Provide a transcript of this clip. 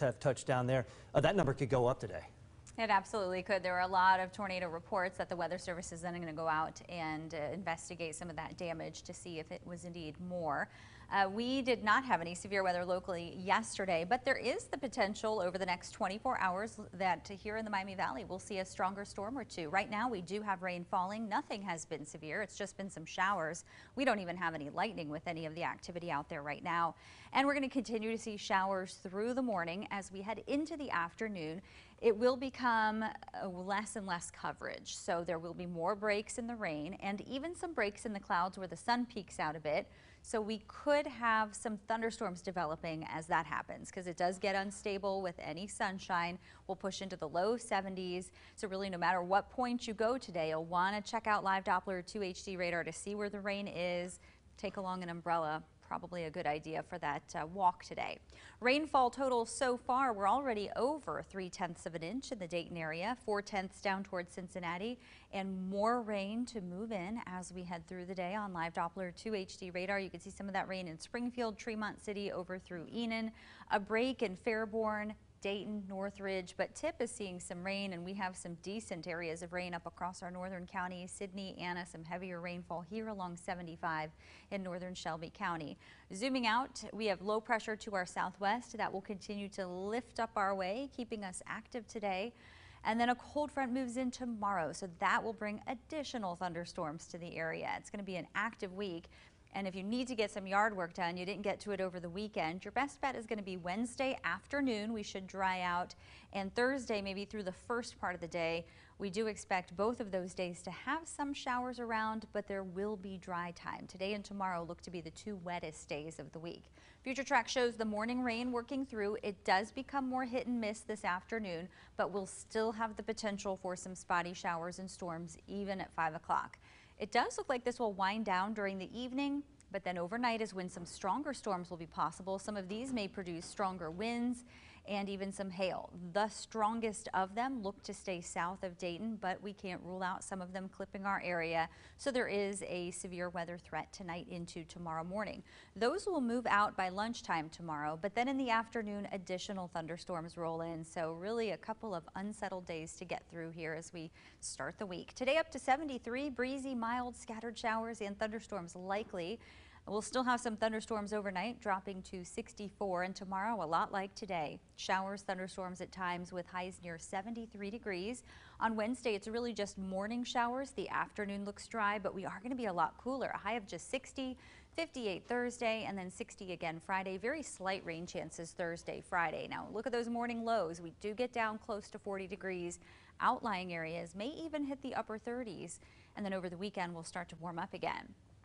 have touched down there. Uh, that number could go up today. It absolutely could. There were a lot of tornado reports that the Weather Service is then going to go out and uh, investigate some of that damage to see if it was indeed more. Uh, we did not have any severe weather locally yesterday, but there is the potential over the next 24 hours that here in the Miami Valley we'll see a stronger storm or two. Right now we do have rain falling. Nothing has been severe. It's just been some showers. We don't even have any lightning with any of the activity out there right now. And we're going to continue to see showers through the morning as we head into the afternoon. It will become uh, less and less coverage. So there will be more breaks in the rain and even some breaks in the clouds where the sun peeks out a bit. So we could have some thunderstorms developing as that happens because it does get unstable with any sunshine. We'll push into the low 70s. So really no matter what point you go today, you'll want to check out live Doppler 2 HD radar to see where the rain is. Take along an umbrella probably a good idea for that uh, walk today. Rainfall totals so far, we're already over three tenths of an inch in the Dayton area, four tenths down towards Cincinnati, and more rain to move in as we head through the day on live Doppler 2 HD radar. You can see some of that rain in Springfield, Tremont City, over through Enon, a break in Fairborn, Dayton, Northridge, but Tipp is seeing some rain and we have some decent areas of rain up across our northern counties. Sidney, Anna, some heavier rainfall here along 75 in northern Shelby County. Zooming out, we have low pressure to our southwest that will continue to lift up our way, keeping us active today. And then a cold front moves in tomorrow, so that will bring additional thunderstorms to the area. It's going to be an active week. And if you need to get some yard work done, you didn't get to it over the weekend, your best bet is going to be Wednesday afternoon. We should dry out. And Thursday, maybe through the first part of the day, we do expect both of those days to have some showers around, but there will be dry time. Today and tomorrow look to be the two wettest days of the week. Future track shows the morning rain working through. It does become more hit and miss this afternoon, but we'll still have the potential for some spotty showers and storms even at 5 o'clock. It does look like this will wind down during the evening, but then overnight is when some stronger storms will be possible. Some of these may produce stronger winds and even some hail. The strongest of them look to stay south of Dayton, but we can't rule out some of them clipping our area. So there is a severe weather threat tonight into tomorrow morning. Those will move out by lunchtime tomorrow, but then in the afternoon, additional thunderstorms roll in. So really a couple of unsettled days to get through here as we start the week. Today up to 73, breezy, mild, scattered showers and thunderstorms likely. We'll still have some thunderstorms overnight, dropping to 64, and tomorrow a lot like today. Showers, thunderstorms at times with highs near 73 degrees. On Wednesday, it's really just morning showers. The afternoon looks dry, but we are going to be a lot cooler. A high of just 60, 58 Thursday, and then 60 again Friday. Very slight rain chances Thursday, Friday. Now look at those morning lows. We do get down close to 40 degrees. Outlying areas may even hit the upper 30s, and then over the weekend we'll start to warm up again.